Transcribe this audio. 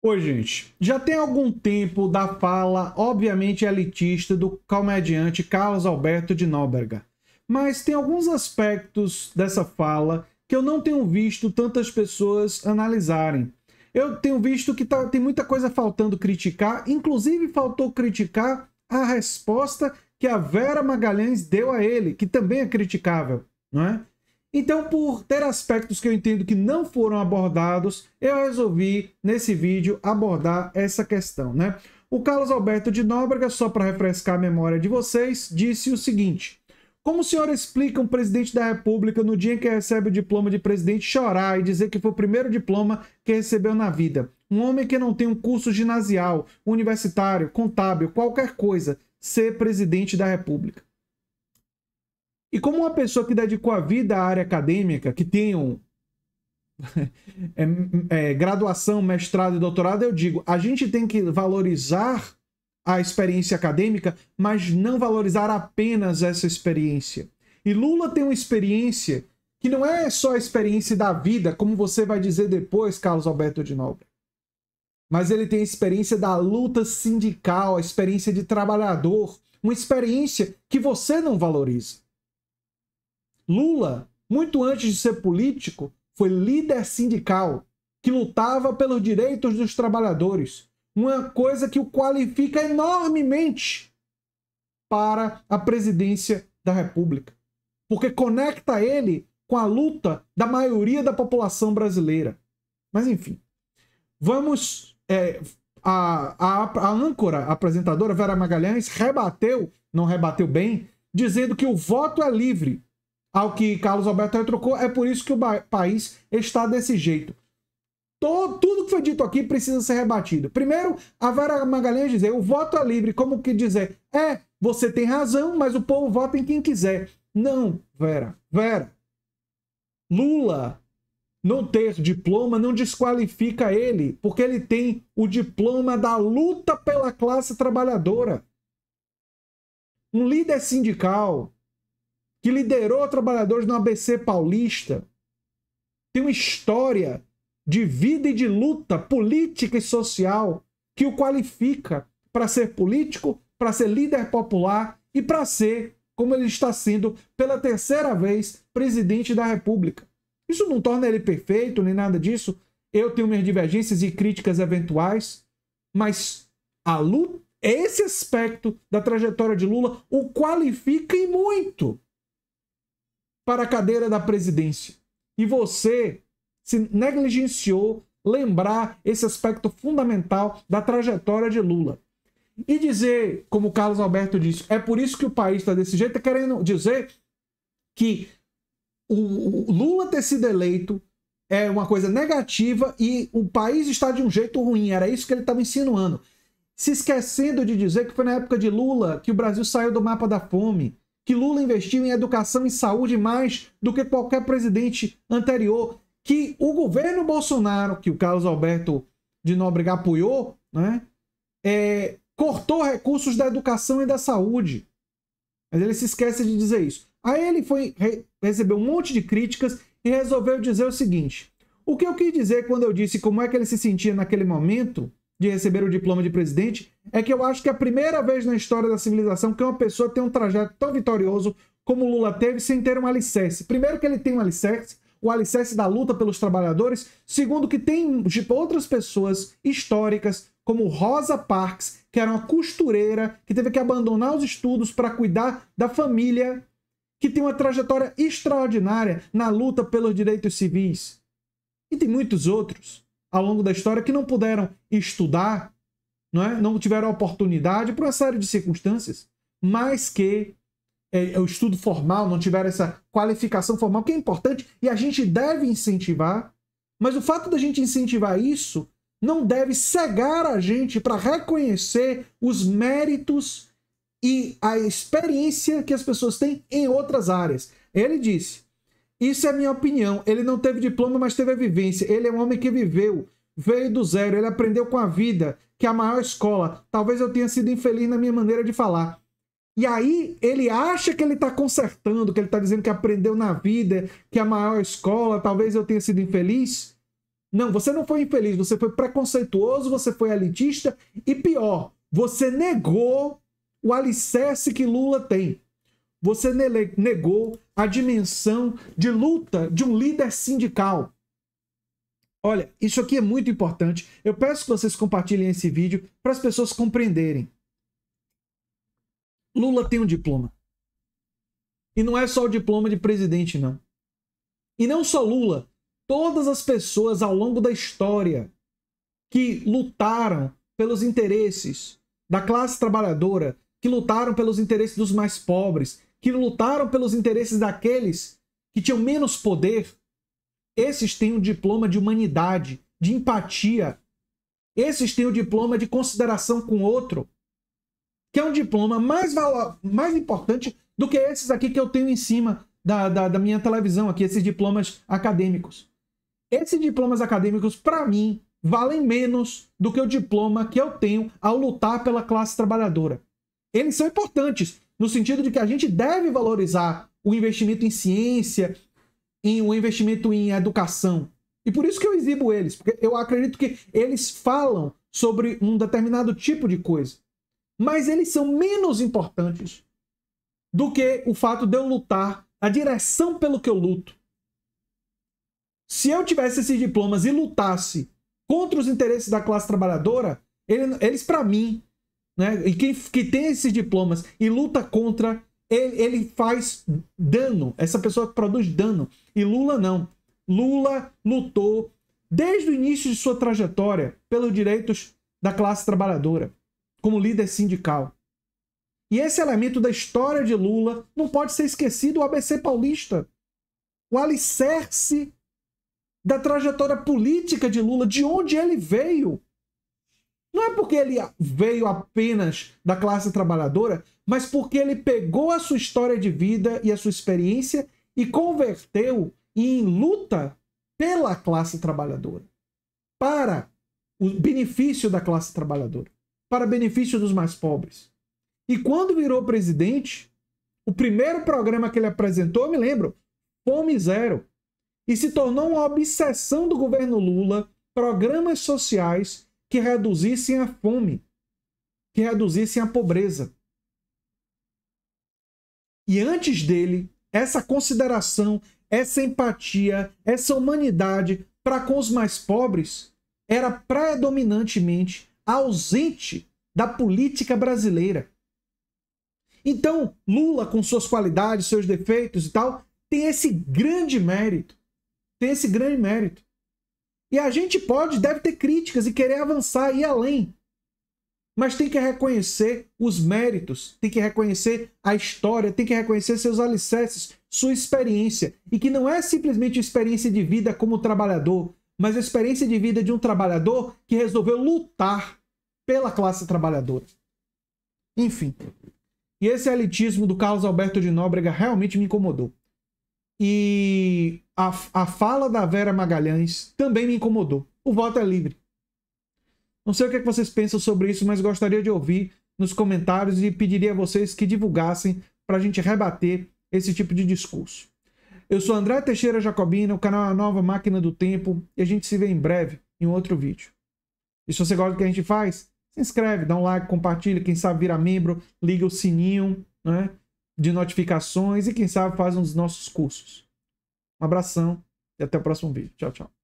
Oi, gente. Já tem algum tempo da fala, obviamente elitista, do comediante Carlos Alberto de Nóbrega. Mas tem alguns aspectos dessa fala que eu não tenho visto tantas pessoas analisarem. Eu tenho visto que tá, tem muita coisa faltando criticar, inclusive faltou criticar a resposta que a Vera Magalhães deu a ele, que também é criticável, não é? Então, por ter aspectos que eu entendo que não foram abordados, eu resolvi, nesse vídeo, abordar essa questão, né? O Carlos Alberto de Nóbrega, só para refrescar a memória de vocês, disse o seguinte: Como o senhor explica um presidente da República, no dia em que recebe o diploma de presidente, chorar e dizer que foi o primeiro diploma que recebeu na vida? Um homem que não tem um curso ginasial, universitário, contábil, qualquer coisa, ser presidente da República. E como uma pessoa que dedicou a vida à área acadêmica, que tem um, é, é, graduação, mestrado e doutorado, eu digo, a gente tem que valorizar a experiência acadêmica, mas não valorizar apenas essa experiência. E Lula tem uma experiência que não é só a experiência da vida, como você vai dizer depois, Carlos Alberto de Nobre. Mas ele tem a experiência da luta sindical, a experiência de trabalhador, uma experiência que você não valoriza. Lula, muito antes de ser político, foi líder sindical que lutava pelos direitos dos trabalhadores, uma coisa que o qualifica enormemente para a presidência da República, porque conecta ele com a luta da maioria da população brasileira. Mas enfim, vamos. É, a, a, a âncora, a apresentadora Vera Magalhães, rebateu, não rebateu bem, dizendo que o voto é livre ao que Carlos Alberto trocou. É por isso que o país está desse jeito. Todo, tudo que foi dito aqui precisa ser rebatido. Primeiro, a Vera Magalhães dizer o voto é livre, como que dizer, é, você tem razão, mas o povo vota em quem quiser. Não, Vera, Vera. Lula não ter diploma não desqualifica ele, porque ele tem o diploma da luta pela classe trabalhadora. Um líder sindical, que liderou trabalhadores no ABC paulista, tem uma história de vida e de luta política e social que o qualifica para ser político, para ser líder popular e para ser, como ele está sendo pela terceira vez, presidente da República. Isso não torna ele perfeito nem nada disso. Eu tenho minhas divergências e críticas eventuais, mas a luta, esse aspecto da trajetória de Lula o qualifica e muito para a cadeira da presidência. E você se negligenciou lembrar esse aspecto fundamental da trajetória de Lula. E dizer, como Carlos Alberto disse, é por isso que o país está desse jeito, é querendo dizer que o Lula ter sido eleito é uma coisa negativa e o país está de um jeito ruim. Era isso que ele estava insinuando. Se esquecendo de dizer que foi na época de Lula que o Brasil saiu do mapa da fome, que Lula investiu em educação e saúde mais do que qualquer presidente anterior, que o governo Bolsonaro, que o Carlos Alberto de Nóbrega apoiou, né, é, cortou recursos da educação e da saúde. Mas ele se esquece de dizer isso. Aí ele foi recebeu um monte de críticas e resolveu dizer o seguinte: o que eu quis dizer quando eu disse como é que ele se sentia naquele momento de receber o diploma de presidente é que eu acho que é a primeira vez na história da civilização que uma pessoa tem um trajeto tão vitorioso como o Lula teve sem ter um alicerce. Primeiro que ele tem um alicerce, o alicerce da luta pelos trabalhadores. Segundo que tem tipo, outras pessoas históricas como Rosa Parks, que era uma costureira que teve que abandonar os estudos para cuidar da família, que tem uma trajetória extraordinária na luta pelos direitos civis. E tem muitos outros ao longo da história que não puderam estudar, não, é? não tiveram oportunidade por uma série de circunstâncias, mas que é, o estudo formal não tiveram essa qualificação formal, que é importante e a gente deve incentivar, mas o fato da gente incentivar isso não deve cegar a gente para reconhecer os méritos e a experiência que as pessoas têm em outras áreas. Ele disse: isso é minha opinião. Ele não teve diploma, mas teve a vivência. Ele é um homem que viveu, veio do zero, ele aprendeu com a vida, que é a maior escola. Talvez eu tenha sido infeliz na minha maneira de falar. E aí ele acha que ele está consertando, que ele está dizendo que aprendeu na vida, que é a maior escola, talvez eu tenha sido infeliz. Não, você não foi infeliz, você foi preconceituoso, você foi elitista e pior, você negou o alicerce que Lula tem. Você negou a dimensão de luta de um líder sindical. Olha, isso aqui é muito importante. Eu peço que vocês compartilhem esse vídeo para as pessoas compreenderem. Lula tem um diploma. E não é só o diploma de presidente, não. E não só Lula, todas as pessoas ao longo da história que lutaram pelos interesses da classe trabalhadora, que lutaram pelos interesses dos mais pobres, que lutaram pelos interesses daqueles que tinham menos poder, esses têm um diploma de humanidade, de empatia. Esses têm o um diploma de consideração com o outro, que é um diploma mais, mais importante do que esses aqui que eu tenho em cima da, da, da minha televisão, aqui, esses diplomas acadêmicos. Esses diplomas acadêmicos, para mim, valem menos do que o diploma que eu tenho ao lutar pela classe trabalhadora. Eles são importantes, no sentido de que a gente deve valorizar o investimento em ciência, em um investimento em educação. E por isso que eu exibo eles, porque eu acredito que eles falam sobre um determinado tipo de coisa. Mas eles são menos importantes do que o fato de eu lutar, a direção pelo que eu luto. Se eu tivesse esses diplomas e lutasse contra os interesses da classe trabalhadora, eles, para mim, né, e quem que tem esses diplomas e luta contra ele, ele faz dano. Essa pessoa produz dano. E Lula não. Lula lutou desde o início de sua trajetória pelos direitos da classe trabalhadora, como líder sindical. E esse elemento da história de Lula não pode ser esquecido, o ABC paulista. O alicerce da trajetória política de Lula, de onde ele veio. Não é porque ele veio apenas da classe trabalhadora, mas porque ele pegou a sua história de vida e a sua experiência e converteu em luta pela classe trabalhadora, para o benefício da classe trabalhadora, para benefício dos mais pobres. E quando virou presidente, o primeiro programa que ele apresentou, me lembro, Fome Zero. E se tornou uma obsessão do governo Lula programas sociais que reduzissem a fome, que reduzissem a pobreza. E antes dele, essa consideração, essa empatia, essa humanidade para com os mais pobres era predominantemente ausente da política brasileira. Então, Lula, com suas qualidades, seus defeitos e tal, tem esse grande mérito. Tem esse grande mérito. E a gente pode, deve ter críticas e querer avançar e além mas tem que reconhecer os méritos, tem que reconhecer a história, tem que reconhecer seus alicerces, sua experiência. E que não é simplesmente experiência de vida como trabalhador, mas a experiência de vida de um trabalhador que resolveu lutar pela classe trabalhadora. Enfim. E esse elitismo do Carlos Alberto de Nóbrega realmente me incomodou. E a, a fala da Vera Magalhães também me incomodou. O voto é livre. Não sei o que, é vocês pensam sobre isso, mas gostaria de ouvir nos comentários e pediria a vocês que divulgassem para a gente rebater esse tipo de discurso. Eu sou André Teixeira Jacobina, o canal é a Nova Máquina do Tempo, e a gente se vê em breve em outro vídeo. E se você gosta do que a gente faz, se inscreve, dá um like, compartilha, quem sabe vira membro, liga o sininho né, de notificações e quem sabe faz um dos nossos cursos. Um abração e até o próximo vídeo. Tchau, tchau.